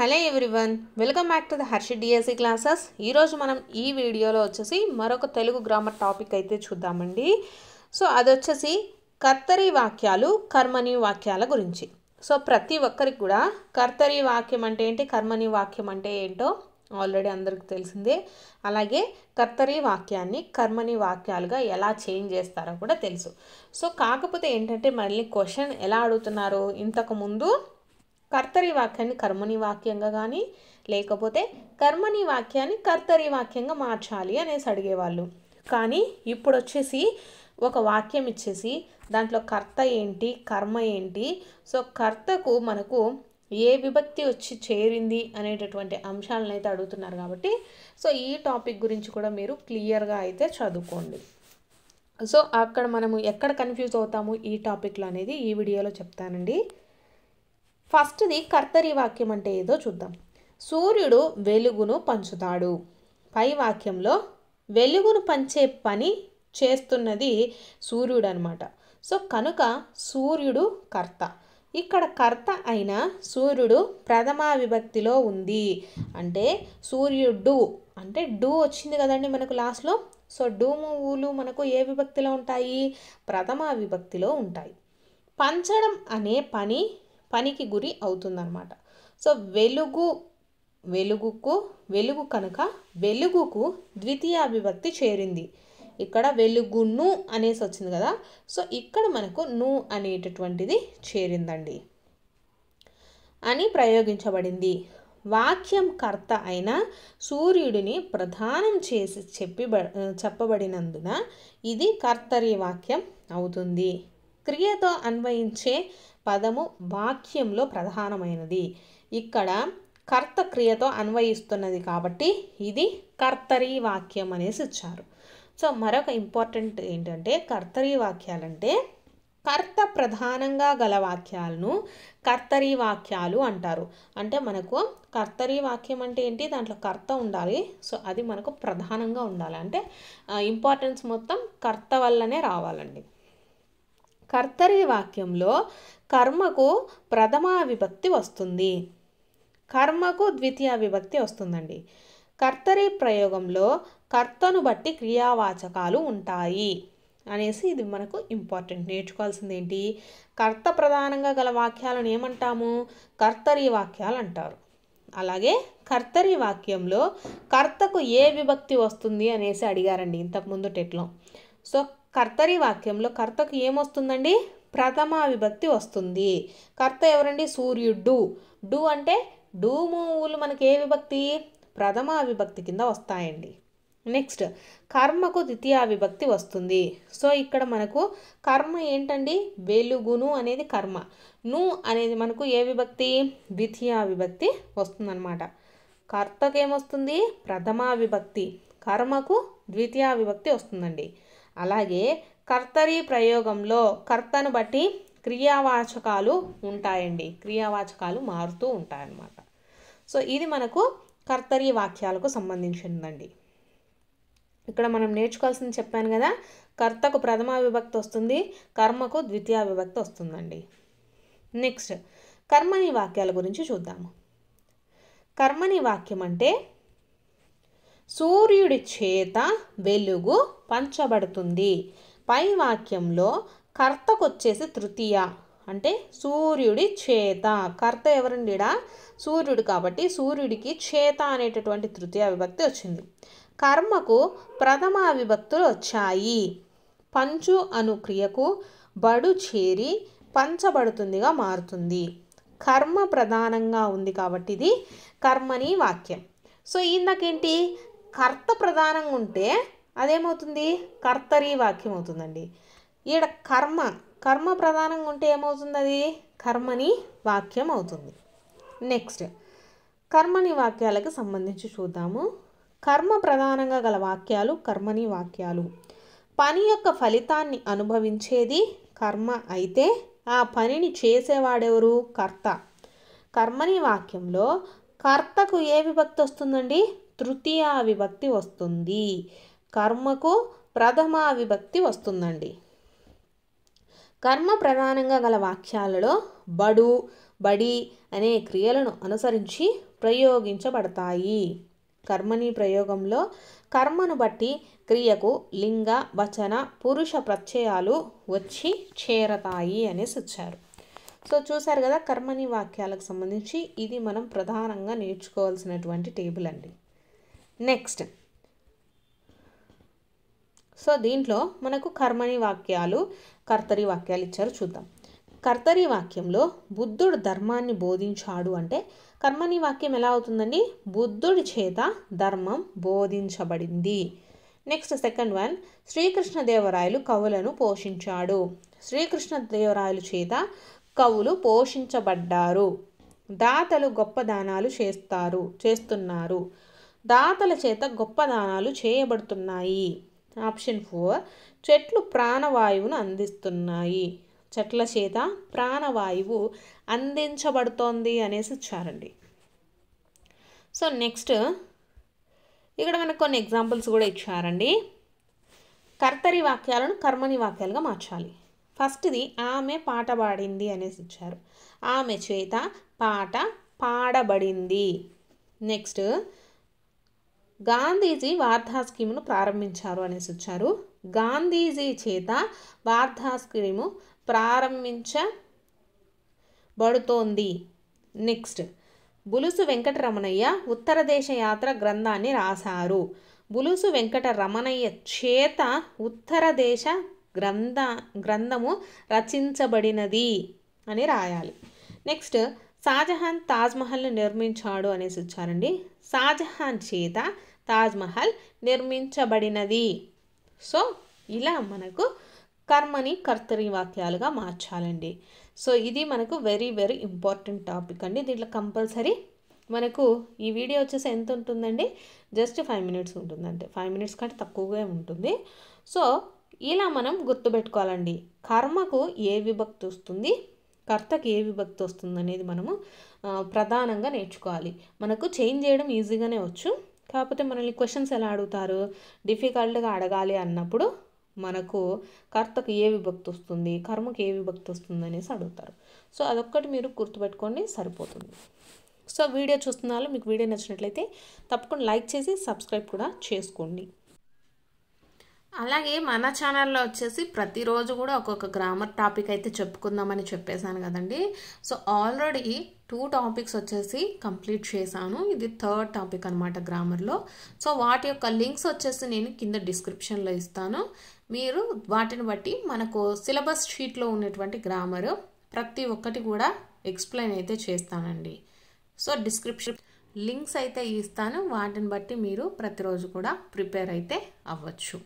Hello everyone welcome back to the Harshi DSC classes. ఈరోజు మనం ఈ వీడియోలో వచ్చేసి మరొక తెలుగు గ్రామర్ టాపిక్ అయితే చూద్దామండి. సో అది వచ్చేసి కర్తరి వాక్యాలు కర్మని వాక్యాల గురించి. సో ప్రతి ఒక్కరికి కూడా కర్తరి వాక్యం అంటే ఏంటి కర్మని వాక్యం అంటే ఏంటో ఆల్రెడీ అందరికి తెలిసిందే. అలాగే కర్తరి వాక్యాన్ని కర్మని వాక్యాలుగా ఎలా చేంజ్ చేస్తారో కూడా తెలుసు. సో కాకపోతే ఏంటంటే మళ్ళీ క్వశ్చన్ ఎలా అడుగుతున్నారు ఇంతకుముందు కర్తరి వాక్యాన్ని కర్మని వాక్యంగా కానీ లేకపోతే కర్మని వాక్యాన్ని కర్తరి వాక్యంగా మార్చాలి అనేసి అడిగేవాళ్ళు. కానీ ఇప్పుడు వచ్చేసి ఒక వాక్యం ఇచ్చేసి దాంట్లో కర్త ఏంటి కర్మ ఏంటి? సో కర్తకు మనకు ఏ విభక్తి వచ్చి చేరింది అనేటటువంటి అంశాలను అయితే అడుగుతున్నారు కాబట్టి సో ఈ టాపిక్ గురించి కూడా మీరు క్లియర్గా అయితే చదువుకోండి. సో అక్కడ మనము ఎక్కడ కన్ఫ్యూజ్ అవుతాము ఈ టాపిక్లో అనేది ఈ వీడియోలో చెప్తానండి. ఫస్ట్ది కర్తరి వాక్యం అంటే ఏదో చూద్దాం. సూర్యుడు వెలుగును పంచుతాడు. పై వాక్యంలో వెలుగును పంచే పని చేస్తున్నది సూర్యుడు అనమాట సో కనుక సూర్యుడు కర్త. ఇక్కడ కర్త అయిన సూర్యుడు ప్రథమా విభక్తిలో ఉంది. అంటే సూర్యుడు అంటే డు వచ్చింది కదండి మనకు లాస్ట్లో. సో డూములు మనకు ఏ విభక్తిలో ఉంటాయి? ప్రథమా విభక్తిలో ఉంటాయి. పంచడం అనే పని పనికి గురి అవుతుందన్నమాట. సో వెలుగు వెలుగుకు వెలుగు కనుక వెలుగుకు ద్వితీయ అభివ్యక్తి చేరింది. ఇక్కడ వెలుగును అనేసి వచ్చింది కదా. సో ఇక్కడ మనకు ను అనేటటువంటిది చేరిందండి. అని ప్రయోగించబడింది. వాక్యం కర్త అయిన సూర్యుడిని ప్రధానం చేసి చెప్పి చెప్పబడినందున ఇది కర్తరి వాక్యం అవుతుంది. క్రియతో అన్వయించే పదము వాక్యంలో ప్రధానమైనది. ఇక్కడ కర్త క్రియతో అన్వయిస్తున్నది కాబట్టి ఇది కర్తరీ వాక్యం అనేసి ఇచ్చారు. సో మరొక ఇంపార్టెంట్ ఏంటంటే కర్తరీ వాక్యాలంటే కర్త ప్రధానంగా గల వాక్యాలను కర్తరీ వాక్యాలు అంటారు. అంటే మనకు కర్తరీ వాక్యం అంటే ఏంటి? దాంట్లో కర్త ఉండాలి. సో అది మనకు ప్రధానంగా ఉండాలి. అంటే ఇంపార్టెన్స్ మొత్తం కర్త వల్లనే రావాలండి. కర్తరి వాక్యంలో కర్మకు ప్రథమ విభక్తి వస్తుంది. కర్మకు ద్వితీయ విభక్తి వస్తుందండి. కర్తరి ప్రయోగంలో కర్తను బట్టి క్రియావాచకాలు ఉంటాయి అనేసి ఇది మనకు ఇంపార్టెంట్. నేర్చుకోవాల్సింది ఏంటి కర్త ప్రధానంగా గల వాక్యాలను ఏమంటాము? కర్తరి వాక్యాలు అంటారు. అలాగే కర్తరి వాక్యంలో కర్తకు ఏ విభక్తి వస్తుంది అనేసి అడిగారండి ఇంతకుముందు టెట్లో. సో కర్తరి వాక్యంలో కర్తకు ఏమొస్తుందండి? ప్రథమ విభక్తి వస్తుంది. కర్త ఎవరండి? సూర్యుడు. డు అంటే డూములు మనకి ఏ విభక్తి? ప్రథమ విభక్తి కింద వస్తాయండి. నెక్స్ట్ కర్మకు ద్వితీయ విభక్తి వస్తుంది. సో ఇక్కడ మనకు కర్మ ఏంటండి? వెలుగును అనేది కర్మ. ను అనేది మనకు ఏ విభక్తి? ద్వితీయ విభక్తి వస్తుందన్నమాట. కర్తకు ఏమొస్తుంది ప్రథమ విభక్తి. కర్మకు ద్వితీయ విభక్తి వస్తుందండి. అలాగే కర్తరి ప్రయోగంలో కర్తను బట్టి క్రియావాచకాలు ఉంటాయండి. క్రియావాచకాలు మారుతూ ఉంటాయన్నమాట. సో ఇది మనకు కర్తరి వాక్యాలకు సంబంధించిందండి. ఇక్కడ మనం నేర్చుకోవాల్సింది చెప్పాను కదా కర్తకు ప్రథమ విభక్తి వస్తుంది కర్మకు ద్వితీయ విభక్తి వస్తుందండి. నెక్స్ట్ కర్మని వాక్యాల గురించి చూద్దాము. కర్మని వాక్యం అంటే సూర్యుడి చేత వెలుగు పంచబడుతుంది. పై వాక్యంలో కర్తకొచ్చేసి తృతీయ అంటే సూర్యుడి చేత. కర్త ఎవరండిడా? సూర్యుడు కాబట్టి సూర్యుడికి చేత అనేటటువంటి తృతీయ విభక్తి వచ్చింది. కర్మకు ప్రథమ విభక్తులు వచ్చాయి. పంచు అను క్రియకు బడు చేరి పంచబడుతుందిగా మారుతుంది. కర్మ ప్రధానంగా ఉంది కాబట్టి ఇది కర్మని వాక్యం. సో ఇందాకేంటి? కర్త ప్రధానంగా ఉంటే అదేమవుతుంది? కర్తరీ వాక్యం అవుతుందండి. ఈడ కర్మ కర్మ ప్రధానంగా ఉంటే ఏమవుతుంది అది కర్మని వాక్యం అవుతుంది. నెక్స్ట్ కర్మని వాక్యాలకు సంబంధించి చూద్దాము. కర్మ ప్రధానంగా గల వాక్యాలు కర్మని వాక్యాలు. పని యొక్క ఫలితాన్ని అనుభవించేది కర్మ అయితే ఆ పనిని చేసేవాడెవరు? కర్త. కర్మని వాక్యంలో కర్తకు ఏ విభక్తి వస్తుందండి? తృతీయ విభక్తి వస్తుంది. కర్మకు ప్రథమ విభక్తి వస్తుందండి. కర్మ ప్రధానంగా గల వాక్యాలలో బడు బడి అనే క్రియలను అనుసరించి ప్రయోగించబడతాయి. కర్మని ప్రయోగంలో కర్మను బట్టి క్రియకు లింగ వచన పురుష ప్రత్యయాలు వచ్చి చేరతాయి అనేసి వచ్చారు. సో చూశారు కదా కర్మని వాక్యాలకు సంబంధించి ఇది మనం ప్రధానంగా నేర్చుకోవాల్సినటువంటి టేబుల్ అండి. నెక్స్ట్. సో దీంట్లో మనకు కర్మని వాక్యాలు కర్తరి వాక్యాలు ఇచ్చారు చూద్దాం. కర్తరి వాక్యంలో బుద్ధుడు ధర్మాన్ని బోధించాడు అంటే కర్మని వాక్యం ఎలా అవుతుందండి? బుద్ధుడి చేత ధర్మం బోధించబడింది. నెక్స్ట్ సెకండ్ వన్ శ్రీకృష్ణదేవరాయలు కవులను పోషించాడు. శ్రీకృష్ణదేవరాయలు చేత కవులు పోషించబడ్డారు. దాతలు గొప్ప దానాలు చేస్తారు చేస్తున్నారు. దాతల చేత గొప్ప దానాలు చేయబడుతున్నాయి. ఆప్షన్ ఫోర్ చెట్లు ప్రాణవాయువును అందిస్తున్నాయి. చెట్ల చేత ప్రాణవాయువు అందించబడుతోంది అనేసి ఇచ్చారండి. సో నెక్స్ట్ ఇక్కడ మనకు కొన్ని ఎగ్జాంపుల్స్ కూడా ఇచ్చారండి. కర్తరి వాక్యాలను కర్మని వాక్యాలుగా మార్చాలి. ఫస్ట్ది ఆమె పాట పాడింది అనేసి ఇచ్చారు. ఆమె చేత పాట పాడబడింది. నెక్స్ట్ గాంధీజీ వార్ధా స్కీమును ప్రారంభించారు అనేసి వచ్చారు. గాంధీజీ చేత వార్ధా స్కీము ప్రారంభించబడుతోంది. నెక్స్ట్ బులుసు వెంకటరమణయ్య ఉత్తర దేశ యాత్ర గ్రంథాన్ని రాశారు. బులుసు వెంకటరమణయ్య చేత ఉత్తర దేశ గ్రంథ గ్రంథము రచించబడినది అని రాయాలి. నెక్స్ట్ షాజహాన్ తాజ్మహల్ని నిర్మించాడు అనేసి వచ్చారండి. షాజహాన్ చేత తాజ్మహల్ నిర్మించబడినది. సో ఇలా మనకు కర్మని కర్తరి వాక్యాలుగా మార్చాలండి. సో ఇది మనకు వెరీ వెరీ ఇంపార్టెంట్ టాపిక్ అండి. దీంట్లో కంపల్సరీ మనకు ఈ వీడియో వచ్చేసి ఎంత ఉంటుందండి? జస్ట్ ఫైవ్ మినిట్స్ ఉంటుందంటే ఫైవ్ మినిట్స్ కంటే తక్కువగా ఉంటుంది. సో ఇలా మనం గుర్తుపెట్టుకోవాలండి. కర్మకు ఏ విభక్తి వస్తుంది? కర్తకి ఏ విభక్తి వస్తుంది అనేది మనము ప్రధానంగా నేర్చుకోవాలి. మనకు చేంజ్ చేయడం ఈజీగానే వచ్చు. కాకపోతే మనల్ని క్వశ్చన్స్ ఎలా అడుగుతారు? డిఫికల్ట్గా అడగాలి అన్నప్పుడు మనకు కర్తకు ఏ విభక్తి వస్తుంది? కర్మకు ఏ విభక్తి వస్తుంది అనేసి అడుగుతారు. సో అదొక్కటి మీరు గుర్తుపెట్టుకోండి సరిపోతుంది. సో వీడియో చూస్తున్న మీకు వీడియో నచ్చినట్లయితే తప్పకుండా లైక్ చేసి సబ్స్క్రైబ్ కూడా చేసుకోండి. అలాగే మన ఛానల్లో వచ్చేసి ప్రతిరోజు కూడా ఒక్కొక్క గ్రామర్ టాపిక్ అయితే చెప్పుకుందామని చెప్పేశాను కదండి. సో ఆల్రెడీ టూ టాపిక్స్ వచ్చేసి కంప్లీట్ చేశాను. ఇది థర్డ్ టాపిక్ అనమాట గ్రామర్లో. సో వాటి యొక్క లింక్స్ వచ్చేసి నేను కింద డిస్క్రిప్షన్లో ఇస్తాను. మీరు వాటిని బట్టి మనకు సిలబస్ షీట్లో ఉన్నటువంటి గ్రామర్ ప్రతి ఒక్కటి కూడా ఎక్స్ప్లెయిన్ అయితే చేస్తానండి. సో డిస్క్రిప్షన్ లింక్స్ అయితే ఇస్తాను. వాటిని బట్టి మీరు ప్రతిరోజు కూడా ప్రిపేర్ అయితే అవ్వచ్చు.